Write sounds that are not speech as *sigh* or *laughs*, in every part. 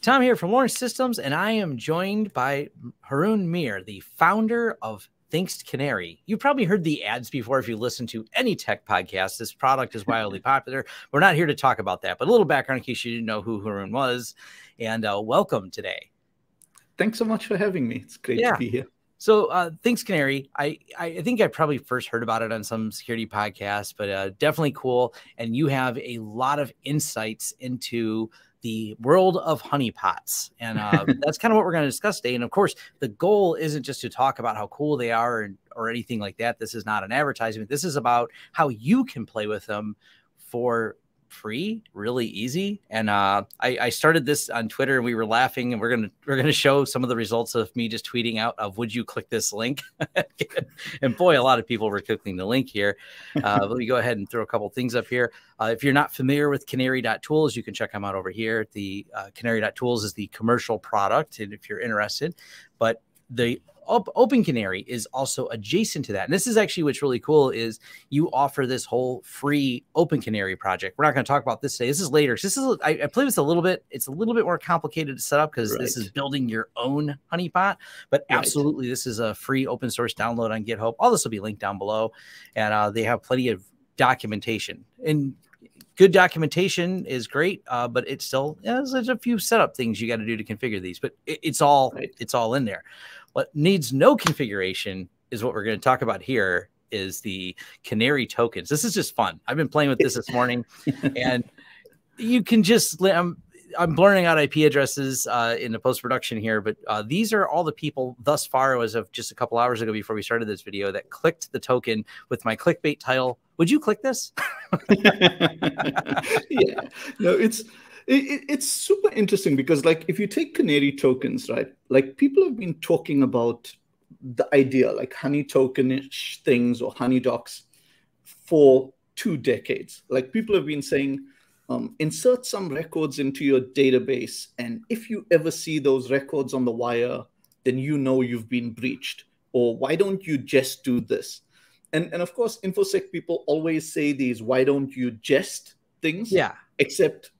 Tom here from Lawrence Systems, and I am joined by Haroon Meer, the founder of Thinkst Canary. You've probably heard the ads before if you listen to any tech podcast. This product is wildly *laughs* popular. We're not here to talk about that, but a little background in case you didn't know who Haroon was. And uh, welcome today. Thanks so much for having me. It's great yeah. to be here. So, uh, Thinkst Canary, I, I think I probably first heard about it on some security podcast, but uh, definitely cool. And you have a lot of insights into the world of honeypots. And uh, *laughs* that's kind of what we're going to discuss today. And of course, the goal isn't just to talk about how cool they are and, or anything like that. This is not an advertisement. This is about how you can play with them for free, really easy. And uh, I, I, started this on Twitter, and we were laughing, and we're gonna we're gonna show some of the results of me just tweeting out of "Would you click this link?" *laughs* and boy, a lot of people were clicking the link here. Uh, let me go ahead and throw a couple things up here. Uh, if you're not familiar with Canary.tools, you can check them out over here. The uh, Canary.tools is the commercial product, and if you're interested, but the Open Canary is also adjacent to that. And this is actually what's really cool is you offer this whole free Open Canary project. We're not going to talk about this today. This is later. This is I, I play this a little bit. It's a little bit more complicated to set up because right. this is building your own honeypot. But right. absolutely, this is a free open source download on GitHub. All this will be linked down below, and uh, they have plenty of documentation and good documentation is great, uh, but it's still yeah, there's a few setup things you got to do to configure these, but it, it's all right. it's all in there. What needs no configuration is what we're going to talk about here is the canary tokens. This is just fun. I've been playing with this this morning *laughs* and you can just I'm, I'm blurring out IP addresses uh, in the post production here, but uh, these are all the people thus far as of just a couple hours ago before we started this video that clicked the token with my clickbait title. Would you click this? *laughs* yeah, no, it's it, it's super interesting because like if you take canary tokens right like people have been talking about the idea like honey tokenish things or honey docs for two decades like people have been saying um, insert some records into your database and if you ever see those records on the wire then you know you've been breached. Or why don't you just do this? And and of course infosec people always say these why don't you just things yeah. except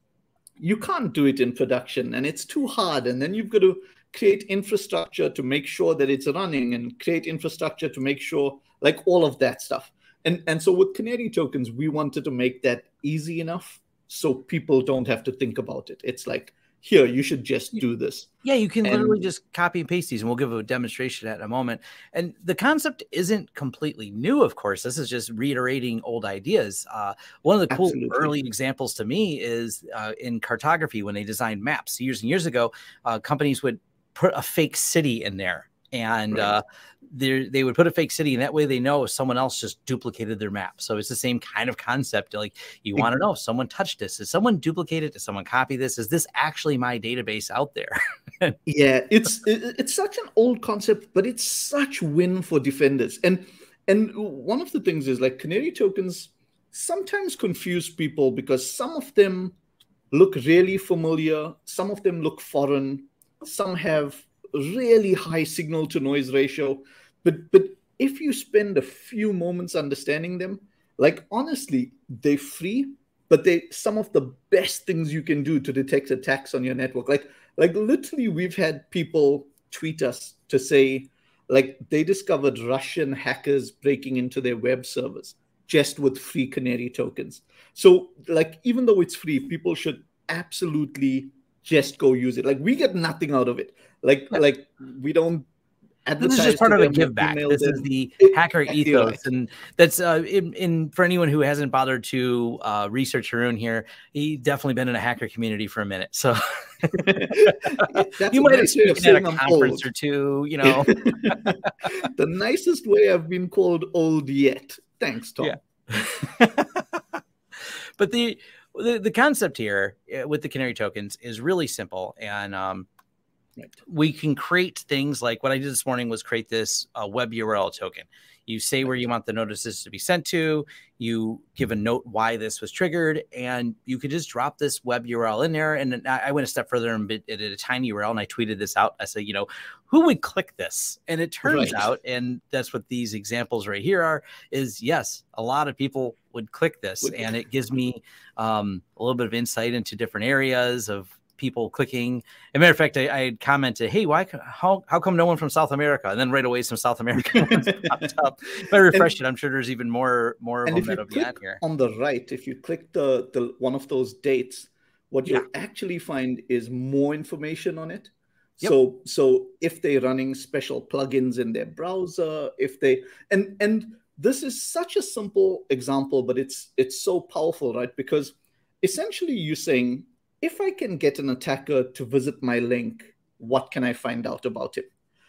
you can't do it in production and it's too hard. And then you've got to create infrastructure to make sure that it's running and create infrastructure to make sure like all of that stuff. And and so with canary tokens we wanted to make that easy enough so people don't have to think about it. It's like here you should just do this. Yeah you can and, literally just copy and paste these and we'll give a demonstration at a moment. And the concept isn't completely new of course. This is just reiterating old ideas. Uh, one of the cool absolutely. early examples to me is uh, in cartography when they designed maps years and years ago uh, companies would put a fake city in there and right. uh, they would put a fake city, and that way they know if someone else just duplicated their map. So it's the same kind of concept. Like you want to know if someone touched this, is someone duplicated? Did someone copy this? Is this actually my database out there? *laughs* yeah, it's it's such an old concept, but it's such win for defenders. And and one of the things is like canary tokens sometimes confuse people because some of them look really familiar, some of them look foreign, some have really high signal to noise ratio. But but if you spend a few moments understanding them, like honestly, they're free, but they some of the best things you can do to detect attacks on your network. Like like literally, we've had people tweet us to say like they discovered Russian hackers breaking into their web servers just with free Canary tokens. So like even though it's free, people should absolutely just go use it. Like we get nothing out of it. Like yeah. like we don't this is just part of a give back. This is the *laughs* hacker ethos, and that's uh, in, in, for anyone who hasn't bothered to uh, research Haroon here. He definitely been in a hacker community for a minute, so *laughs* you might have spoken at a conference old. or two. You know, *laughs* the nicest way I've been called old yet. Thanks, Tom. Yeah. but the the, the concept here uh, with the canary tokens is really simple and um, we can create things like what i did this morning was create this uh, web url token. You say where you want the notices to be sent to you give a note why this was triggered and you could just drop this web url in there and i went a step further and did a tiny url and i tweeted this out. I said you know who would click this? And it turns right. out and that's what these examples right here are is yes a lot of people would click this and it gives me um, a little bit of insight into different areas of people clicking. As a matter of fact, I, I had commented, "Hey, why? How how come no one from South America?" And then right away, some South American *laughs* ones popped up. If I refresh and, it, I'm sure there's even more more and momentum if you click here. On the right, if you click the the one of those dates, what yeah. you'll actually find is more information on it. Yep. So so if they're running special plugins in their browser, if they and and this is such a simple example, but it's it's so powerful, right? Because essentially you're saying, if I can get an attacker to visit my link, what can I find out about him?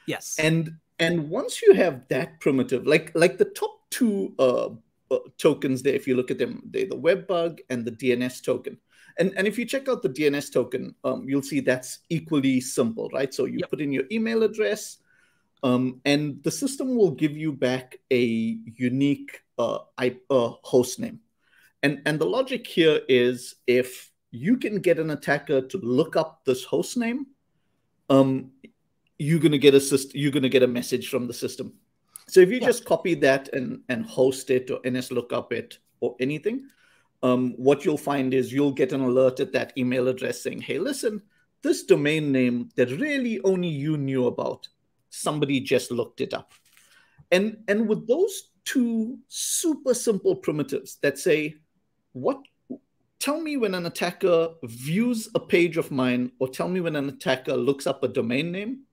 Yes. And and once you have that primitive, like like the top two uh, uh, tokens there, if you look at them, they're the web bug and the DNS token. And, and if you check out the DNS token, um, you'll see that's equally simple, right? So you yep. put in your email address, um, and the system will give you back a unique uh, uh, host name. And, and the logic here is if you can get an attacker to look up this host name, um, you're gonna get a system, you're gonna get a message from the system. So if you yeah. just copy that and, and host it or NS lookup it or anything, um, what you'll find is you'll get an alert at that email address saying, hey, listen, this domain name that really only you knew about, somebody just looked it up. And, and with those two super simple primitives that say, what tell me when an attacker views a page of mine or tell me when an attacker looks up a domain name,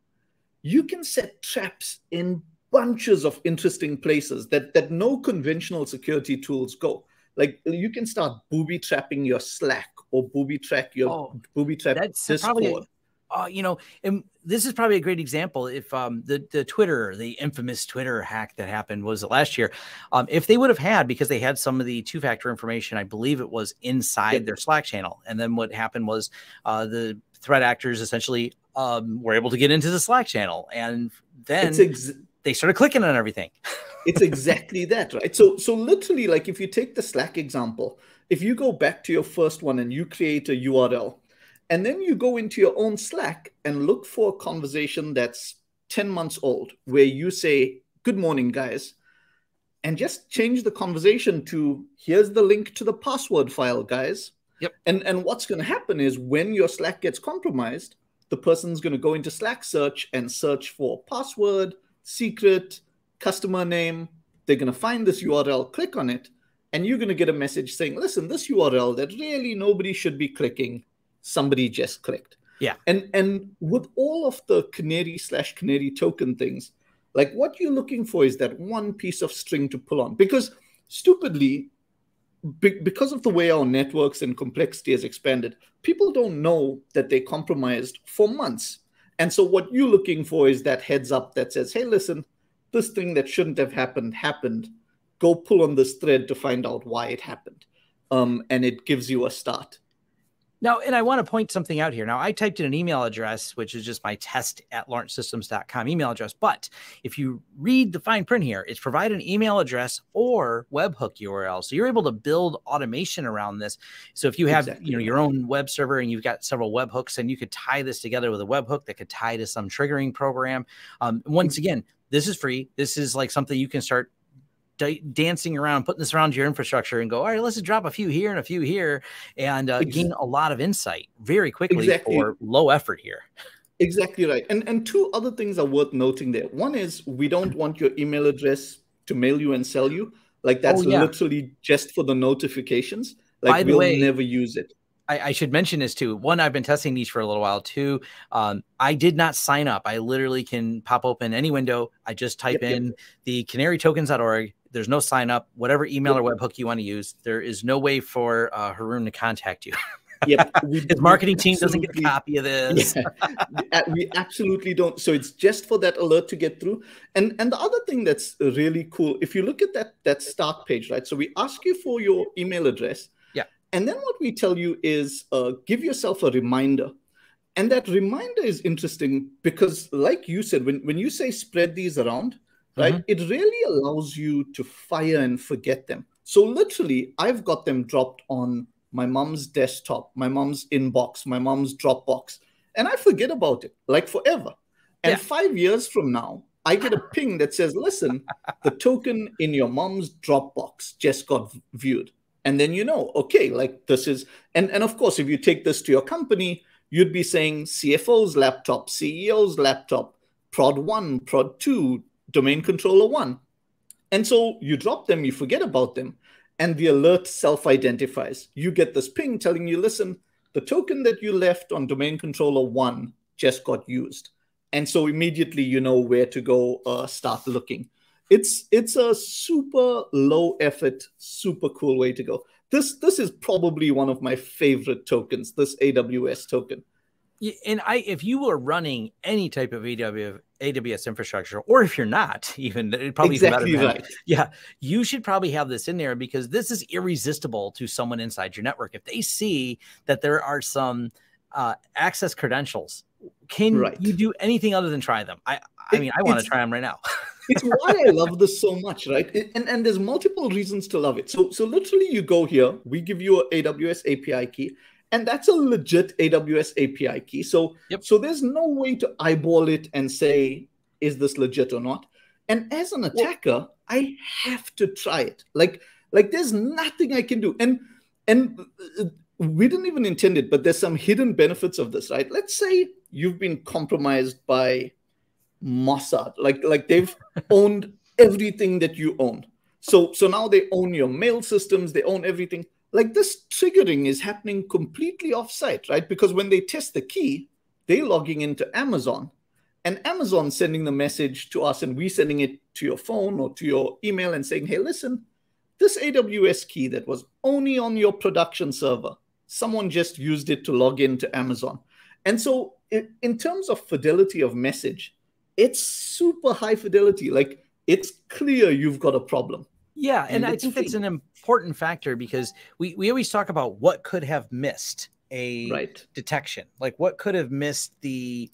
you can set traps in bunches of interesting places that, that no conventional security tools go. Like you can start booby trapping your Slack or booby trap your oh, booby trap Discord. Probably, uh, you know, and this is probably a great example. If um, the the Twitter, the infamous Twitter hack that happened was last year, um, if they would have had because they had some of the two factor information, I believe it was inside yep. their Slack channel, and then what happened was uh, the threat actors essentially um, were able to get into the Slack channel, and then ex- they started clicking on everything. *laughs* it's exactly that, right? So, so literally, like if you take the Slack example, if you go back to your first one and you create a URL, and then you go into your own Slack and look for a conversation that's 10 months old, where you say, Good morning, guys, and just change the conversation to, Here's the link to the password file, guys. Yep. And, and what's going to happen is when your Slack gets compromised, the person's going to go into Slack search and search for password, secret, customer name. They're going to find this URL, click on it, and you're going to get a message saying, listen, this URL that really nobody should be clicking, somebody just clicked. Yeah. And and with all of the canary slash canary token things, like what you're looking for is that one piece of string to pull on. Because stupidly, be, because of the way our networks and complexity has expanded, people don't know that they compromised for months. And so what you're looking for is that heads up that says, hey, listen, this thing that shouldn't have happened happened. Go pull on this thread to find out why it happened. Um, and it gives you a start. Now, and I want to point something out here. Now, I typed in an email address, which is just my test at lawrencesystems.com email address. But if you read the fine print here, it's provide an email address or webhook URL. So you're able to build automation around this. So if you have, exactly. you know, your own web server and you've got several webhooks and you could tie this together with a webhook that could tie to some triggering program. Um, once mm-hmm. again, this is free. This is like something you can start dancing around, putting this around your infrastructure and go, all right, let's just drop a few here and a few here and uh, gain a lot of insight very quickly exactly. for low effort here. Exactly right. And and two other things are worth noting there. One is we don't want your email address to mail you and sell you. Like that's oh, yeah. literally just for the notifications. Like we'll way, never use it. I, I, should mention this too. One, I've been testing these for a little while too. Um, I did not sign up. I literally can pop open any window. I just type yep, in yep. the canarytokens.org. There's no sign up. Whatever email or webhook you want to use, there is no way for uh, Haroon to contact you. *laughs* yep. *laughs* His marketing team doesn't get a copy of this. *laughs* Yeah. we absolutely don't. So it's just for that alert to get through. And and the other thing that's really cool, if you look at that that start page, right? So we ask you for your email address Yeah. and then what we tell you is uh, give yourself a reminder. And that reminder is interesting because, like you said, when, when you say spread these around, right, mm-hmm. it really allows you to fire and forget them. So, literally, I've got them dropped on my mom's desktop, my mom's inbox, my mom's Dropbox, and I forget about it like forever. And yeah. five years from now, I get a ping that says, listen, the token in your mom's Dropbox just got viewed and then you know okay like this is and and of course if you take this to your company you'd be saying CFO's laptop, CEO's laptop, prod one, prod two, domain controller one. And so you drop them, you forget about them, and the alert self identifies. You get this ping telling you, listen, the token that you left on domain controller one just got used. And so immediately you know where to go uh, start looking. It's it's a super low effort, super cool way to go. This this is probably one of my favorite tokens, this AWS token and I, if you are running any type of AWS, AWS infrastructure, or if you're not, *laughs* even it probably exactly better. Right. Yeah, you should probably have this in there because this is irresistible to someone inside your network. If they see that there are some uh, access credentials, can right. you do anything other than try them? I, I mean, I want to try them right now. *laughs* it's why I love this so much, right? And and there's multiple reasons to love it. So so literally, you go here, we give you an AWS API key and that's a legit AWS API key. So, yep. so there's no way to eyeball it and say, is this legit or not? And as an attacker, well, I have to try it. Like, like there's nothing I can do. And and uh, we didn't even intend it, but there's some hidden benefits of this, right? Let's say you've been compromised by Mossad, like like they've *laughs* owned everything that you own. So so now they own your mail systems, they own everything like this triggering is happening completely offsite, right? Because when they test the key, they're logging into Amazon and Amazon sending the message to us and we sending it to your phone or to your email and saying, hey, listen, this AWS key that was only on your production server, someone just used it to log into Amazon. And so, in terms of fidelity of message, it's super high fidelity. Like, it's clear you've got a problem. Yeah, and, and I think that's an important factor because we, we always talk about what could have missed a right. detection, like what could have missed the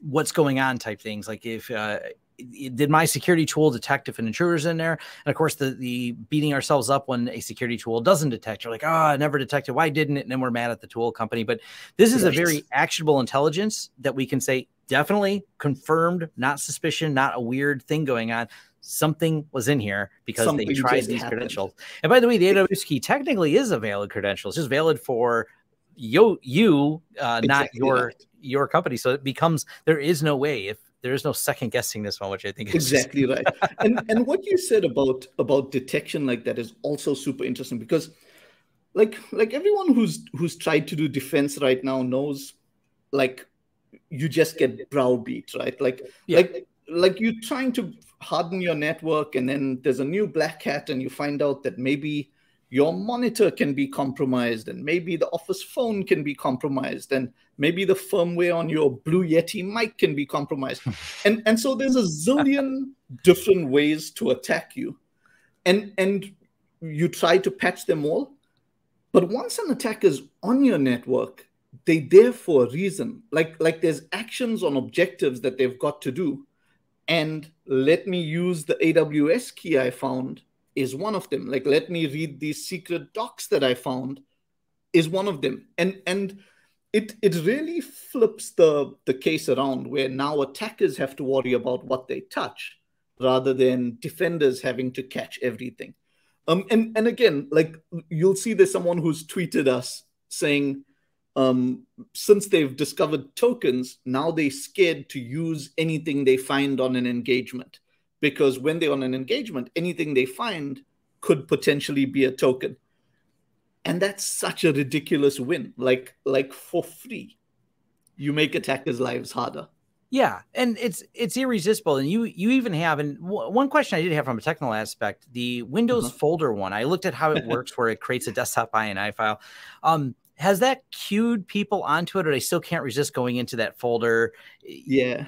what's going on type things. Like if uh, did my security tool detect if an intruder's in there? And of course, the the beating ourselves up when a security tool doesn't detect. You're like, oh, I never detected. Why didn't it? And then we're mad at the tool company. But this is right. a very actionable intelligence that we can say definitely confirmed, not suspicion, not a weird thing going on something was in here because something they tried these happened. credentials. And by the way, the AWS key technically is a valid credential. It's just valid for you, you, uh, exactly not your your company. So it becomes there is no way if there is no second guessing this one, which I think is exactly right. And and what you said about about detection like that is also super interesting because like like everyone who's who's tried to do defense right now knows like you just get browbeat, right? Like yeah. like like you're trying to harden your network and then there's a new black hat and you find out that maybe your monitor can be compromised and maybe the office phone can be compromised and maybe the firmware on your blue yeti mic can be compromised. *laughs* And and so there's a zillion different ways to attack you. And and you try to patch them all but once an attack is on your network they there for a reason. Like like there's actions on objectives that they've got to do and let me use the AWS key I found is one of them. Like, let me read these secret docs that I found is one of them. And and it it really flips the the case around where now attackers have to worry about what they touch rather than defenders having to catch everything. Um, and and again, like you'll see there's someone who's tweeted us saying um, since they've discovered tokens, now they're scared to use anything they find on an engagement because when they're on an engagement, anything they find could potentially be a token. And that's such a ridiculous win. Like, like for free, you make attackers' lives harder. Yeah, and it's it's irresistible. And you you even have and one question I did have from a technical aspect, the Windows uh-huh. folder one. I looked at how it *laughs* works, where it creates a desktop INI file. Um, has that cued people onto it or they still can't resist going into that folder? Yeah.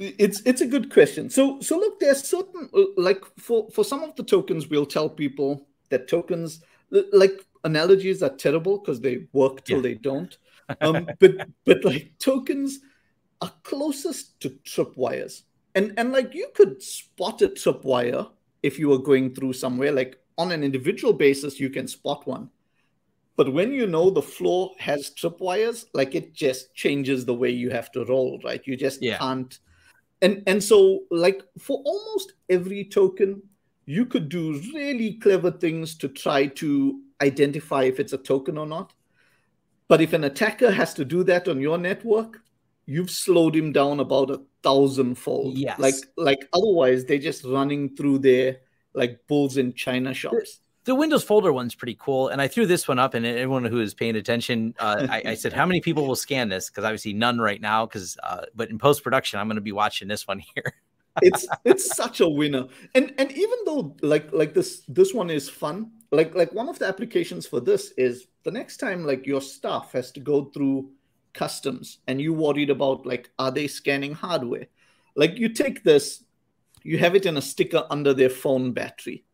It's it's a good question. So so look there's certain uh, like for for some of the tokens we'll tell people that tokens like analogies are terrible because they work till yeah. they don't. *laughs* Um but but like tokens are closest to tripwires. And and like you could spot a tripwire if you were going through somewhere like on an individual basis you can spot one but when you know the floor has tripwires, like it just changes the way you have to roll, right? You just yeah. can't. And and so like for almost every token, you could do really clever things to try to identify if it's a token or not. But if an attacker has to do that on your network, you've slowed him down about a thousandfold. Yes. Like like otherwise they're just running through their like bulls in China shops. The, Windows folder one's pretty cool, and I threw this one up, and everyone who is paying attention, uh, I, I, said, "How many people will scan this?" Because obviously none right now. Because uh, but in post production, I'm going to be watching this one here. *laughs* it's it's such a winner, and and even though like like this this one is fun, like like one of the applications for this is the next time like your staff has to go through customs and you worried about like are they scanning hardware like you take this you have it in a sticker under their phone battery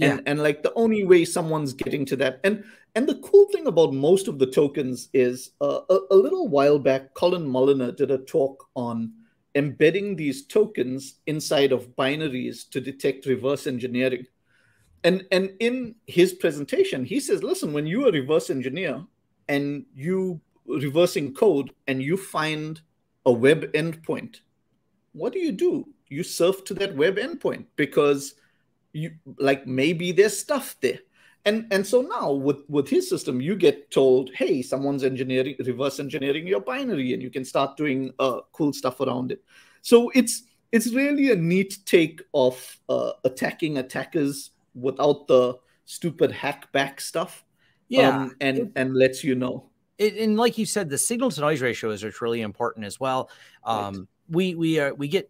and yeah. and like the only way someone's getting to that and and the cool thing about most of the tokens is uh, a, a little while back collin mulliner did a talk on embedding these tokens inside of binaries to detect reverse engineering and and in his presentation he says listen when you are a reverse engineer and you reversing code and you find a web endpoint what do you do you surf to that web endpoint because you like maybe there's stuff there and and so now with with his system you get told hey someone's engineering reverse engineering your binary and you can start doing uh, cool stuff around it so it's it's really a neat take of uh, attacking attackers without the stupid hack back stuff. Yeah, um, and it, and lets you know. It, and like you said, the signal to noise ratio is really important as well. Um, right. We we are we get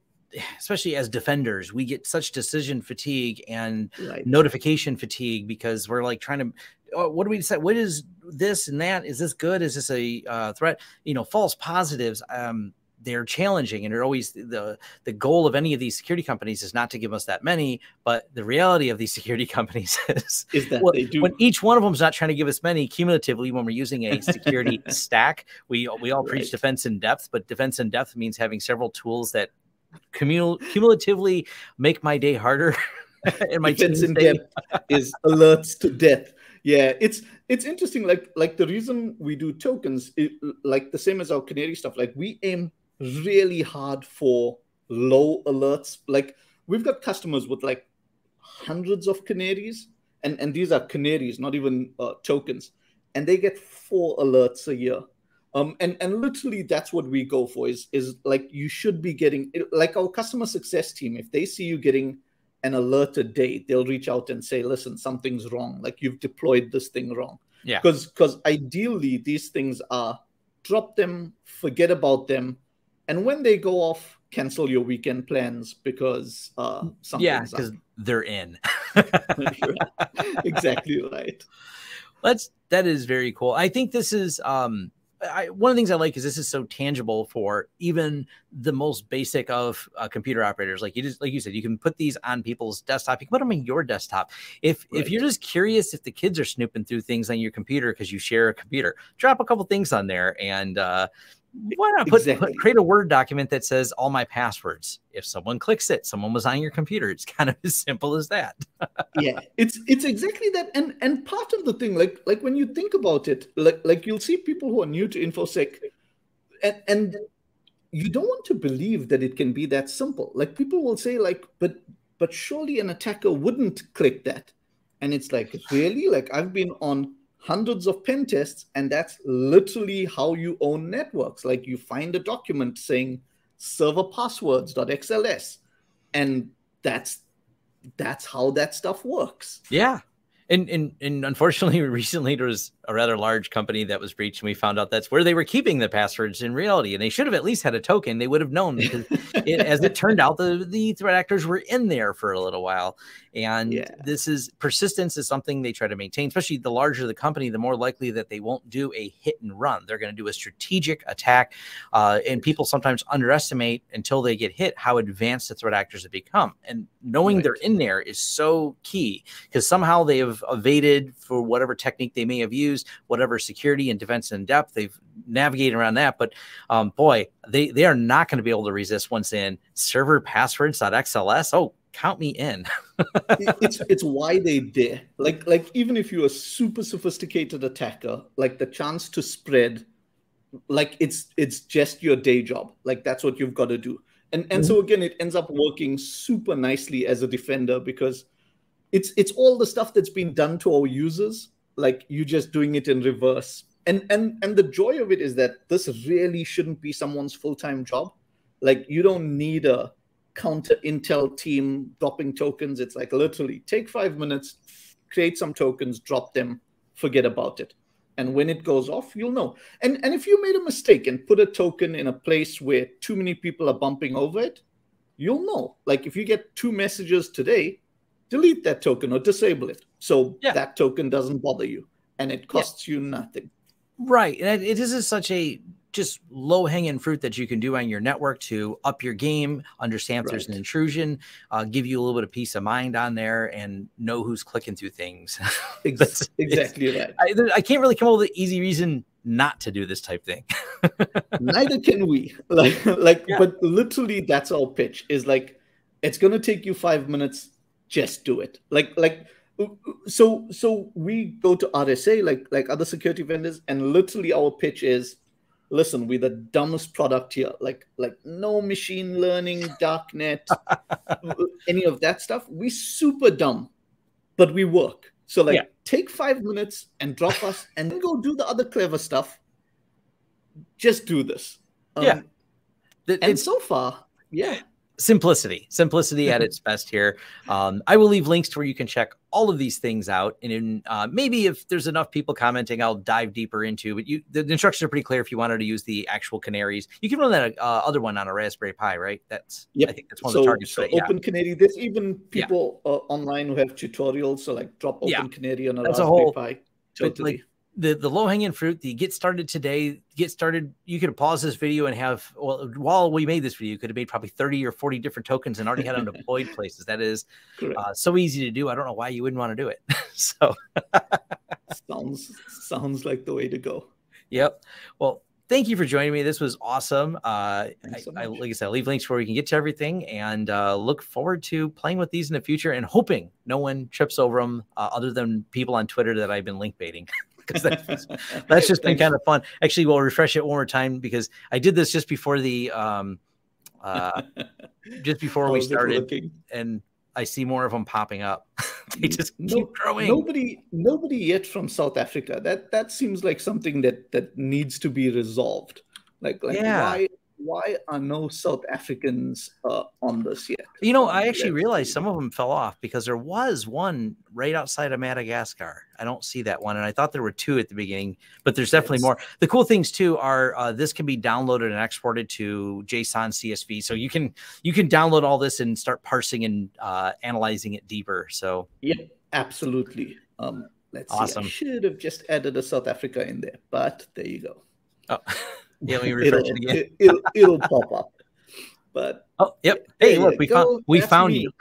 especially as defenders, we get such decision fatigue and right. notification fatigue because we're like trying to, oh, what do we decide? What is this and that? Is this good? Is this a uh, threat? You know, false positives. Um, they're challenging and they're always the the goal of any of these security companies is not to give us that many but the reality of these *laughs* security companies is, is that well, they do. when each one of them is not trying to give us many cumulatively when we're using a security *laughs* stack we we all right. preach defense in depth but defense in depth means having several tools that cumul- cumulatively make my day harder *laughs* and my defense in depth is alerts to death yeah it's it's interesting like like the reason we do tokens it, like the same as our canary stuff like we aim really hard for low alerts. Like we've got customers with like hundreds of canaries, and, and these are canaries, not even uh, tokens, and they get four alerts a year. Um, and and literally that's what we go for is is like you should be getting like our customer success team. If they see you getting an alert a day, they'll reach out and say, "Listen, something's wrong. Like you've deployed this thing wrong." Yeah. Because because ideally these things are drop them, forget about them, and when they go off, cancel your weekend plans because uh, yeah, because they're in. *laughs* exactly right. That's that is very cool. I think this is um I, one of the things I like is this is so tangible for even the most basic of uh, computer operators. Like you just, like you said, you can put these on people's desktop. You can put them on your desktop. If right. if you're just curious if the kids are snooping through things on your computer because you share a computer, drop a couple things on there, and uh, why not put, exactly. put, create a word document that says all my passwords? If someone clicks it someone was on your computer. It's kind of *laughs* as simple as that. *laughs* Yeah it's it's exactly that. And and part of the thing like like when you think about it like like you'll see people who are new to infosec and and you don't want to believe that it can be that simple. Like people will say like but but surely an attacker wouldn't click that. And it's like really? Like i've been on hundreds of pen tests and that's literally how you own networks. Like you find a document saying server passwords.xls and that's that's how that stuff works. Yeah and, and and unfortunately *laughs* recently there was a rather large company that was breached and we found out that's where they were keeping the passwords in reality. And they should have at least had a token. They would have known because *laughs* it, as it turned out the the threat actors were in there for a little while. And yeah. this is persistence is something they try to maintain especially the larger the company the more likely that they won't do a hit and run. They're going to do a strategic attack uh, and people sometimes underestimate until they get hit how advanced the threat actors have become. And knowing right. they're in there is so key because somehow they have evaded for whatever technique they may have used whatever security and defense in depth they've navigated around that. But um, boy they they are not going to be able to resist once in. Server passwords.xls oh count me in. It's it's why they did. Like like even if you're a super sophisticated attacker like the chance to spread like it's it's just your day job. Like that's what you've got to do. And and mm-hmm. so again it ends up working super nicely as a defender because it's it's all the stuff that's been done to our users like you just doing it in reverse. And and and the joy of it is that this really shouldn't be someone's full-time job. Like you don't need a counter intel team dropping tokens. It's like literally take five minutes create some tokens drop them forget about it. And when it goes off you'll know. And and if you made a mistake and put a token in a place where too many people are bumping over it you'll know. Like if you get two messages today delete that token or disable it so yeah. that token doesn't bother you and it costs yeah. you nothing right and it is such a just low hanging fruit that you can do on your network to up your game, understand if right. there's an intrusion, uh, give you a little bit of peace of mind on there, and know who's clicking through things. *laughs* exactly right. I, I, can't really come up with an easy reason not to do this type thing. *laughs* Neither can we. *laughs* Like, like, yeah. but literally, that's our pitch. Is like, it's gonna take you five minutes. Just do it. Like, like so so we go to RSA like like other security vendors, and literally our pitch is listen, we're the dumbest product here. Like, like no machine learning, darknet, *laughs* any of that stuff. We super dumb, but we work. So like, yeah. take five minutes and drop us, *laughs* and then go do the other clever stuff. Just do this. Um, yeah. and so far, yeah, simplicity. Simplicity at *laughs* its best here. Um, i will leave links to where you can check all of these things out. And in, uh, maybe if there's enough people commenting i'll dive deeper into but you the instructions are pretty clear if you wanted to use the actual canaries. You can run that uh, other one on a raspberry pi right? That's yeah i think that's one so, of the targets so open canary there's even people yeah. uh, online who have tutorials so like drop open yeah. canary on a that's raspberry a whole, pi. totally the the low hanging fruit, the get started today, get started. You could pause this video and have well while we made this video, you could have made probably 30 or 40 different tokens and already had them *laughs* deployed places. That is uh, so easy to do. I don't know why you wouldn't want to do it. *laughs* so sounds sounds like the way to go. Yep. Well, thank you for joining me. This was awesome. Uh, so I, I, like I said, I'll leave links where we can get to everything and uh, look forward to playing with these in the future and hoping no one trips over them uh, other than people on Twitter that I've been link baiting. *laughs* because that's, *laughs* that's just been kind of fun. Actually, we'll refresh it one more time because I did this just before the um, uh, *laughs* just before we started, and I see more of them popping up. *laughs* they just no, keep growing. Nobody, nobody yet from South Africa. That that seems like something that that needs to be resolved. Like, like yeah. why why are no South Africans uh, on this yet? You know, I actually realized some of them fell off because there was one right outside of Madagascar. I don't see that one, and I thought there were two at the beginning, but there's definitely yes. more. The cool things too are uh, this can be downloaded and exported to JSON CSV, so you can you can download all this and start parsing and uh, analyzing it deeper. So yeah, absolutely. Um, let's awesome. see. I should have just added a South Africa in there, but there you go. Oh. *laughs* Yeah, let me *laughs* refresh it'll, it again. It, will it'll pop up. But oh, yep. Hey, look, we found we that's found me. you.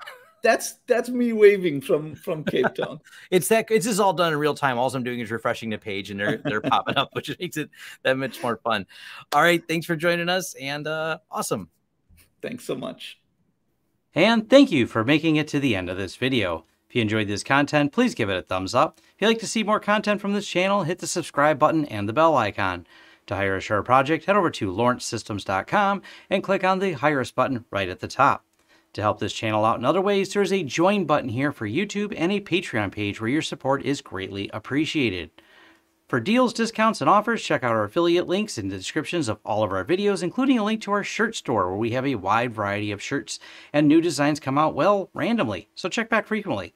That's that's me waving from from Cape *laughs* Town. it's that it's just all done in real time. All I'm doing is refreshing the page, and they're they're popping up, *laughs* which makes it that much more fun. All right, thanks for joining us, and uh, awesome. Thanks so much. And thank you for making it to the end of this video. If you enjoyed this content, please give it a thumbs up. If you'd like to see more content from this channel, hit the subscribe button and the bell icon. To hire a Sure project, head over to lawrencesystems.com and click on the Hire Us button right at the top. To help this channel out in other ways, there's a Join button here for YouTube and a Patreon page where your support is greatly appreciated. For deals, discounts, and offers, check out our affiliate links in the descriptions of all of our videos, including a link to our shirt store where we have a wide variety of shirts and new designs come out, well, randomly, so check back frequently.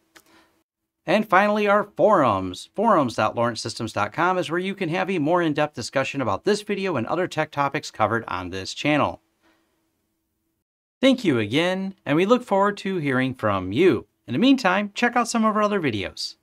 And finally, our forums. Forums.lawrencesystems.com is where you can have a more in-depth discussion about this video and other tech topics covered on this channel. Thank you again, and we look forward to hearing from you. In the meantime, check out some of our other videos.